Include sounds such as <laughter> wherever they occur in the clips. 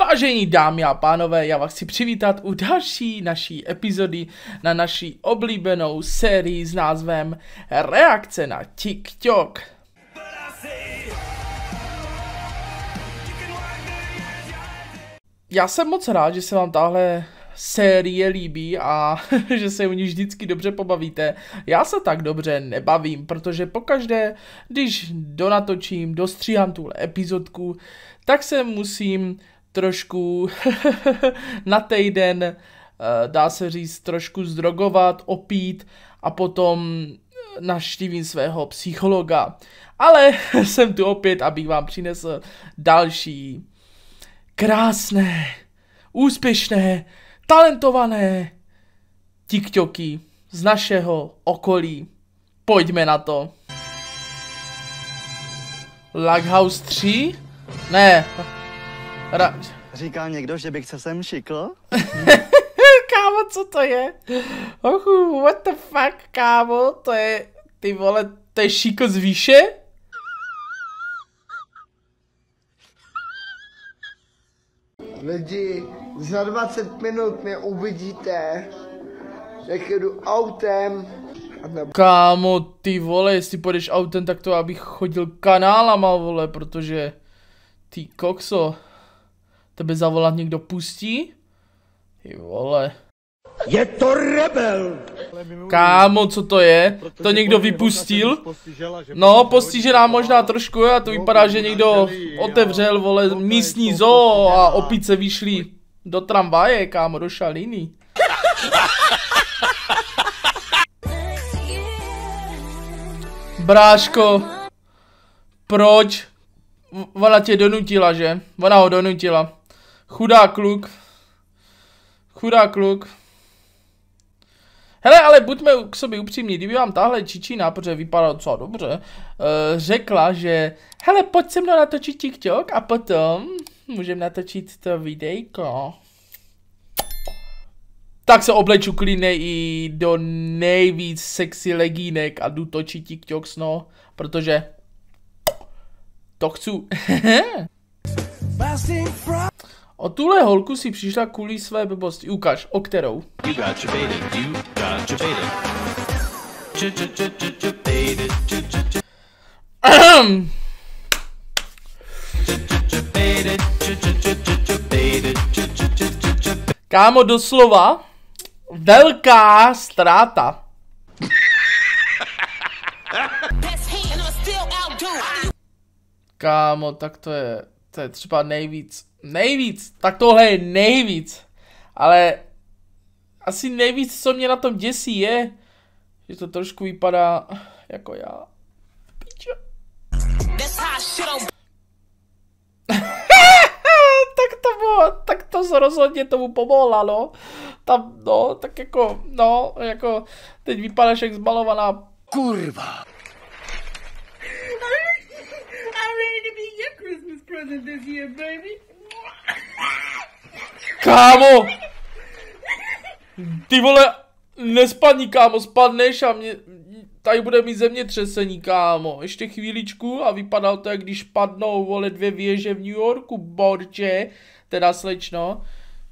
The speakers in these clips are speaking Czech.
Vážení dámy a pánové, já vás chci přivítat u další naší epizody na naší oblíbenou sérii s názvem Reakce na TikTok. Já jsem moc rád, že se vám tahle série líbí a <laughs> že se u ní vždycky dobře pobavíte. Já se tak dobře nebavím, protože pokaždé, když donatočím, dostříhám tuhle epizodku, tak se musím trošku <laughs> na týden, eh, dá se říct, trošku zdrogovat, opít a potom naštívím svého psychologa. Ale <laughs> jsem tu opět, abych vám přinesl další krásné, úspěšné, talentované tiktoky z našeho okolí. Pojďme na to. Laghouse 3? Ne. Ra... Říká někdo, že bych se sem šikl? <laughs> kámo, co to je? Ochu, what the fuck, kámo, to je, ty vole, to je šíko z výše? Lidi, za 20 minut mě uvidíte, jak jedu autem na Kámo, ty vole, jestli půjdeš autem, tak to abych chodil kanálama, vole, protože ty kokso, tebe zavolat někdo pustí? Ty vole. Je to rebel! Kámo, co to je? To někdo vypustil? No, postižená možná trošku, a to vypadá, že někdo otevřel, vole, místní zoo a opice vyšly do tramvaje, kámo, do šaliny. Bráško, proč? Ona tě donutila, že? Ona ho donutila. Chudá kluk. Chudá kluk. Hele, ale buďme k sobě upřímní, kdyby vám tahle čičina, protože vypadá docela dobře, uh, řekla, že hele, pojď se mnou natočit TikTok a potom můžeme natočit to videjko. Tak se obleču klidně i do nejvíc sexy legínek a jdu točit TikToks, no, protože to chci. <laughs> o tuhle holku si přišla kvůli své blbosti. Ukaž, o kterou. You got your baited. You got your baited. Ch ch ch ch ch baited. Ch ch ch Ahem. ch baited. Ch ch ch ch ch baited. Ch ch ch ch ch Kámo, doslova velká ztráta. Kámo, tak to je, to je třeba nejvíc, nejvíc, tak tohle je nejvíc, ale asi nejvíc, co mě na tom děsí je, že to trošku vypadá jako já. <laughs> Tak to bylo, tak to rozhodně tomu pomohla, no. Tam, no, tak jako, no, jako, teď vypadáš jak zmalovaná kurva. Kámo! Ty vole, nespadni kámo, spadneš a mě, tady bude mít zemětřesení kámo. Ještě chvíličku a vypadalo to, jak když padnou vole dvě věže v New Yorku, borče, teda slečno.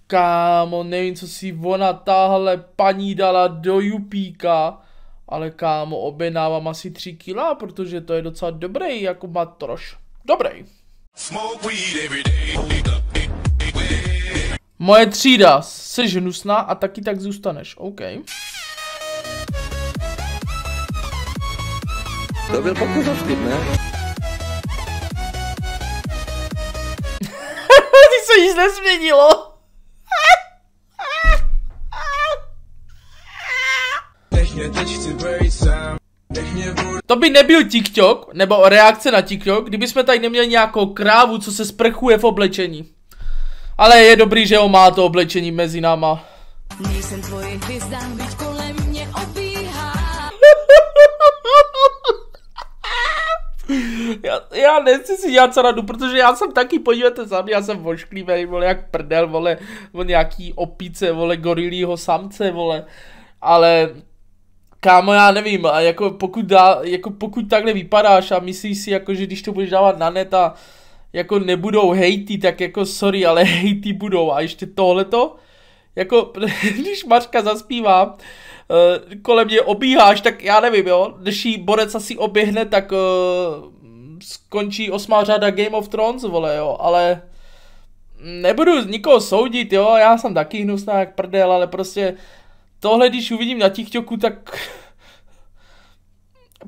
Kámo, nevím, co si ona tahle paní dala do jupíka, ale kámo, objednávám asi 3 kila, protože to je docela dobrý, jako matroš. Dobrý. Smoke weed every day. Moje třída, jsi hnusná a taky tak zůstaneš, OK. To byl pokusovský, ne? <laughs> Ty se nic nezměnilo. To by nebyl TikTok, nebo reakce na TikTok, kdyby jsme tady neměli nějakou krávu, co se sprchuje v oblečení. Ale je dobrý, že ho má to oblečení mezi náma. Nejsem tvoje hvězda, byť kolem mě obíhá. Já, já nechci si dělat radu, protože já jsem taky, podívejte sami, já jsem vošklivý, vole, jak prdel, vole, vole nějaký opice, vole, gorilího samce, vole, ale kámo, já nevím, a jako pokud, dá, jako pokud takhle vypadáš a myslíš si, jako, že když to budeš dávat na net a jako nebudou hejty, tak jako sorry, ale <laughs> hejty budou. A ještě tohleto, jako <laughs> když Mařka zaspívá, uh, kolem mě obíháš, tak já nevím, jo, když jí borec asi oběhne, tak uh, skončí osmá řada Game of Thrones, vole, jo, ale nebudu nikoho soudit, jo, já jsem taky hnusná jak prdel, ale prostě tohle, když uvidím na TikToku, tak <laughs>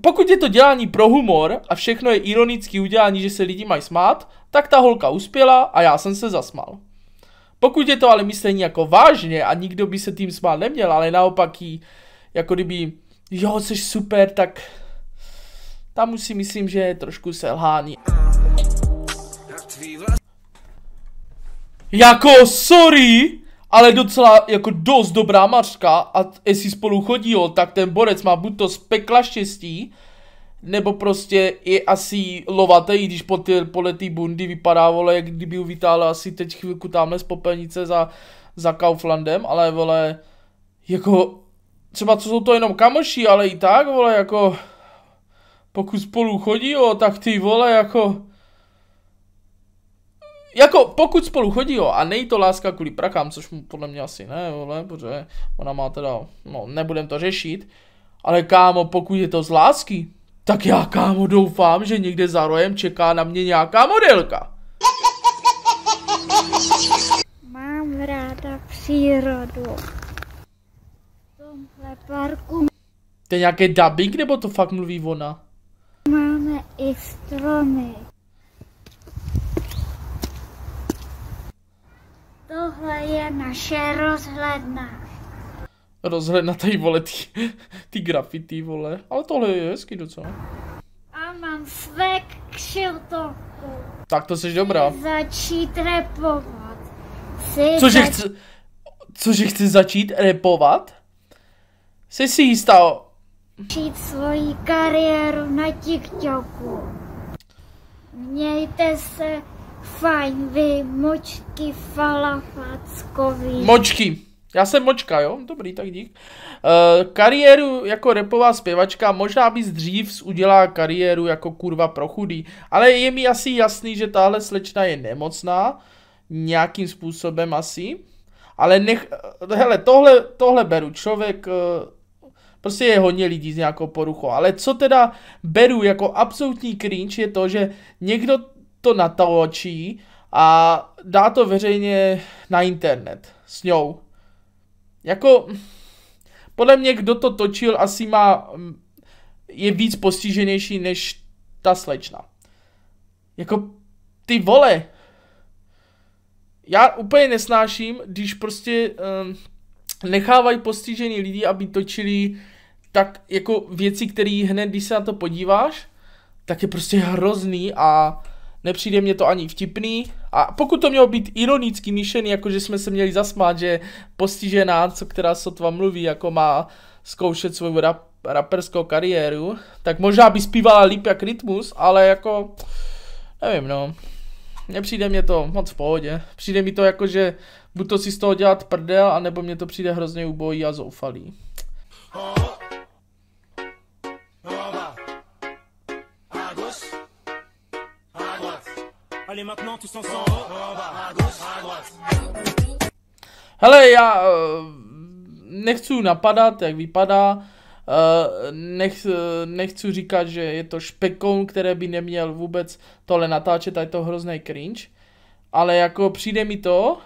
pokud je to dělání pro humor a všechno je ironický udělání, že se lidi mají smát, tak ta holka uspěla a já jsem se zasmal. Pokud je to ale myslení jako vážně a nikdo by se tím smát neměl, ale naopak jí, jako kdyby, jo, jsi super, tak tam už si myslím, že je trošku selhání. Jako, sorry, ale docela jako dost dobrá mařka a jestli spolu chodí, jo, tak ten borec má buď to z pekla štěstí, nebo prostě je asi lovatý, když po ty, podle té bundy vypadá, vole, jak kdyby uvítal asi teď chvilku tamhle z popelnice za, za Kauflandem, ale vole, jako, třeba co jsou to jenom kamoši, ale i tak, vole, jako, pokud spolu chodí, jo, tak ty vole, jako, jako pokud spolu chodí, jo, a nejí to láska kvůli prakám, což mu podle mě asi ne, vole, protože ona má teda, no, nebudem to řešit, ale kámo, pokud je to z lásky, tak já kámo doufám, že někde za rojem čeká na mě nějaká modelka. Mám ráda přírodu. V tomhle parku To je nějaký dubbing, nebo to fakt mluví ona? máme i stromy. Tohle je naše rozhledna. Rozhled na tady, vole, ty, ty graffiti, vole. Ale tohle je hezký docela. A mám své kšiltovku. Tak to jsi dobrá. Začít repovat. Cože zač- chci, cože chci začít repovat? Jsi si jistá, začít svoji kariéru na TikToku. Mějte se fajn, vy močky falafackový. Močky. Já jsem močka, jo? Dobrý, tak dík. Uh, kariéru jako repová zpěvačka, možná bys dřív udělala kariéru jako kurva pro chudý, ale je mi asi jasný, že tahle slečna je nemocná, nějakým způsobem asi, ale nech, eh, hele, tohle, tohle beru, člověk, uh, prostě je hodně lidí s nějakou poruchou, ale co teda beru jako absolutní cringe je to, že někdo to natočí a dá to veřejně na internet s ňou. Jako, podle mě, kdo to točil, asi má, mm, je víc postiženější než ta slečna. Jako, ty vole, já úplně nesnáším, když prostě um, nechávají postižený lidi, aby točili tak jako věci, které hned, když se na to podíváš, tak je prostě hrozný a nepřijde mě to ani vtipný. A pokud to mělo být ironicky myšlený, jako že jsme se měli zasmát, že postižená, co která sotva mluví, jako má zkoušet svou rap, raperskou kariéru, tak možná by zpívala líp jak Rytmus, ale jako, nevím no, nepřijde mě to moc v pohodě. Přijde mi to jako, že buď to si z toho dělat prdel, anebo mě to přijde hrozně ubojí a zoufalý. Allez maintenant tous ensemble. À gauche, à droite. Hele, já eh, nechci napadat, jak vypadá, eh, nech, eh, nechci říkat, že je to špekoun, které by neměl vůbec tohle natáčet a je to hrozný cringe, ale jako přijde mi to,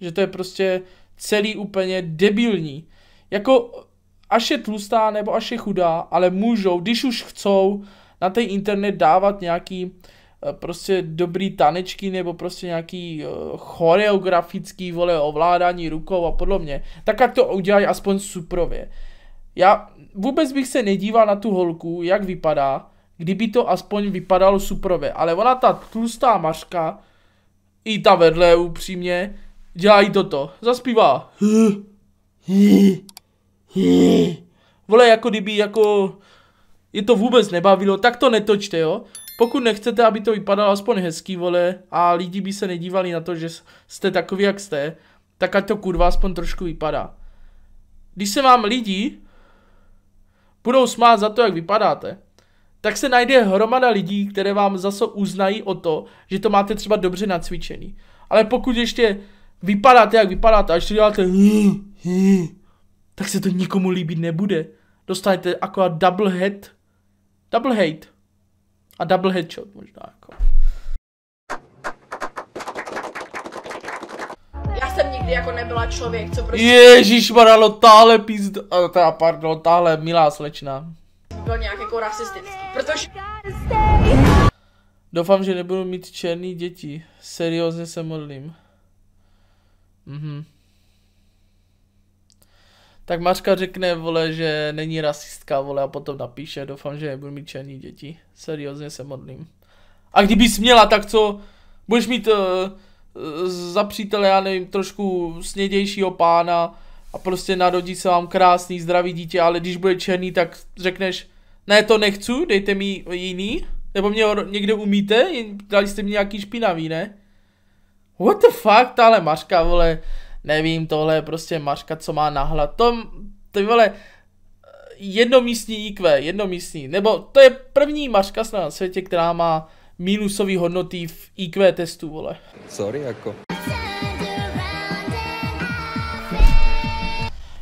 že to je prostě celý úplně debilní. Jako až je tlustá nebo až je chudá, ale můžou, když už chcou, na ten internet dávat nějaký prostě dobrý tanečky nebo prostě nějaký uh, choreografický vole ovládání rukou a podobně, tak ať to udělají aspoň suprově. Já vůbec bych se nedíval na tu holku, jak vypadá, kdyby to aspoň vypadalo suprově, ale ona ta tlustá mařka, i ta vedle upřímně, dělají toto, zaspívá. Vole, jako kdyby jako je to vůbec nebavilo, tak to netočte, jo. Pokud nechcete, aby to vypadalo aspoň hezký, vole, a lidi by se nedívali na to, že jste takový, jak jste, tak ať to kurva aspoň trošku vypadá. Když se vám lidi budou smát za to, jak vypadáte, tak se najde hromada lidí, které vám zase uznají o to, že to máte třeba dobře nacvičený. Ale pokud ještě vypadáte, jak vypadáte, a ještě děláte tak se to nikomu líbit nebude. Dostanete akorát double head, double hate a double headshot možná jako. Já jsem nikdy jako nebyla člověk, co prostě Ježíš Maralo, táhle pizd... a Teda, pardon, táhle milá slečna. byl nějak jako rasistický. Protože Doufám, že nebudu mít černý děti. Seriózně se modlím. Mhm. Tak Mařka řekne, vole, že není rasistka, vole, a potom napíše, doufám, že nebudu mít černý děti. Seriózně se modlím. A kdybys měla, tak co? Budeš mít uh, za přítele, já nevím, trošku snědějšího pána a prostě narodí se vám krásný, zdravý dítě, ale když bude černý, tak řekneš, ne, to nechci, dejte mi jiný. Nebo mě někde umíte, dali jste mi nějaký špinavý, ne? What the fuck, tahle mařka, vole, nevím, tohle je prostě mařka, co má nahlad. To, to vole, jednomístní IQ, jednomístní, nebo to je první mařka snad na světě, která má minusový hodnoty v IQ testu, vole. Sorry, jako.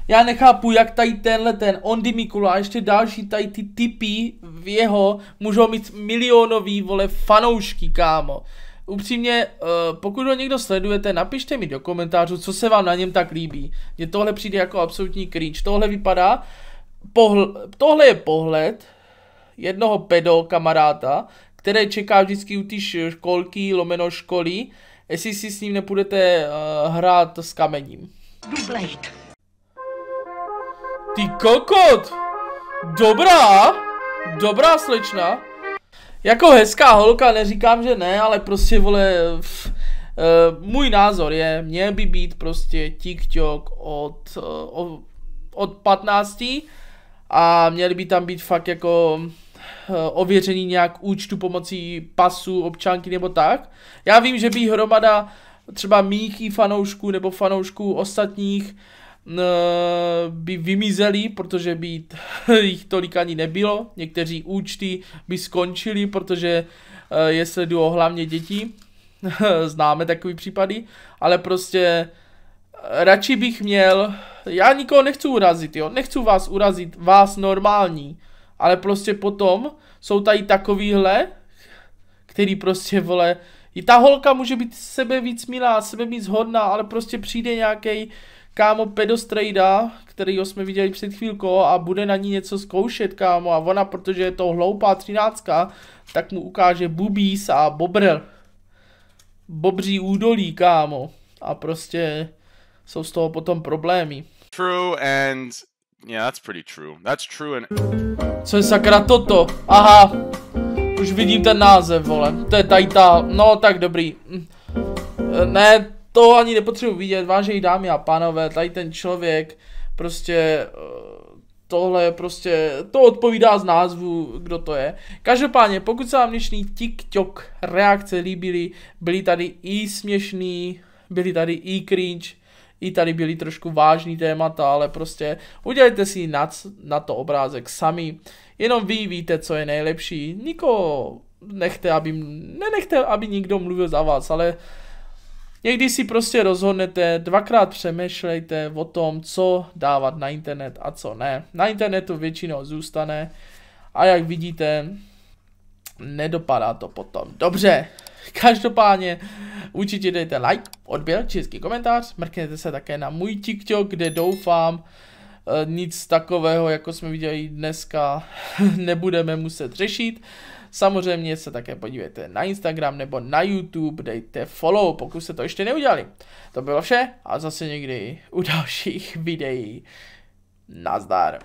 Já nechápu, jak tady tenhle ten Ondy Mikula a ještě další tady ty typy v jeho můžou mít milionový, vole, fanoušky, kámo. Upřímně, uh, pokud ho někdo sledujete, napište mi do komentářů, co se vám na něm tak líbí. Mně tohle přijde jako absolutní cringe. Tohle vypadá, pohl- tohle je pohled jednoho pedo kamaráda, které čeká vždycky u té školky, lomeno školy, jestli si s ním nepůjdete uh, hrát s kamením. Ty kokot! Dobrá! Dobrá slečna. Jako hezká holka, neříkám, že ne, ale prostě vole... Pff, uh, můj názor je, měl by být prostě TikTok od, uh, od 15 a měly by tam být fakt jako uh, ověření nějak účtu pomocí pasu, občanky nebo tak. Já vím, že by hromada třeba mých fanoušků nebo fanoušků ostatních by vymizeli, protože by <laughs> jich tolik ani nebylo. Někteří účty by skončili, protože je sledují hlavně děti. <laughs> Známe takový případy, ale prostě radši bych měl, já nikoho nechci urazit, jo, nechci vás urazit, vás normální, ale prostě potom jsou tady takovýhle, který prostě, vole, i ta holka může být sebe víc milá, sebe víc hodná, ale prostě přijde nějaký kámo pedostrejda, kterýho jsme viděli před chvílkou a bude na ní něco zkoušet, kámo, a ona, protože je to hloupá třináctka, tak mu ukáže bubís a bobr. Bobří údolí, kámo. A prostě jsou z toho potom problémy. True and yeah, that's pretty true. That's true and Co je sakra toto? Aha, už vidím ten název, vole. To je tady ta, no tak dobrý. Ne, to ani nepotřebuji vidět, vážení dámy a pánové, tady ten člověk prostě eh, tohle prostě, to odpovídá z názvu, kdo to je. Každopádně, pokud se vám dnešní TikTok reakce líbily, byly tady i směšný, byly tady i cringe, i tady byly trošku vážný témata, ale prostě udělejte si na, na to obrázek sami. Jenom vy víte, co je nejlepší. Nikoho nechte, aby, nenechte, aby nikdo mluvil za vás, ale Někdy si prostě rozhodnete, dvakrát přemýšlejte o tom, co dávat na internet a co ne. Na internetu většinou zůstane a jak vidíte, nedopadá to potom. Dobře, každopádně určitě dejte like, odběr, český komentář, mrkněte se také na můj TikTok, kde doufám, eh, nic takového, jako jsme viděli dneska, <laughs> nebudeme muset řešit. Samozřejmě se také podívejte na Instagram nebo na YouTube, dejte follow, pokud jste to ještě neudělali. To bylo vše a zase někdy u <laughs> dalších videí. Nazdar.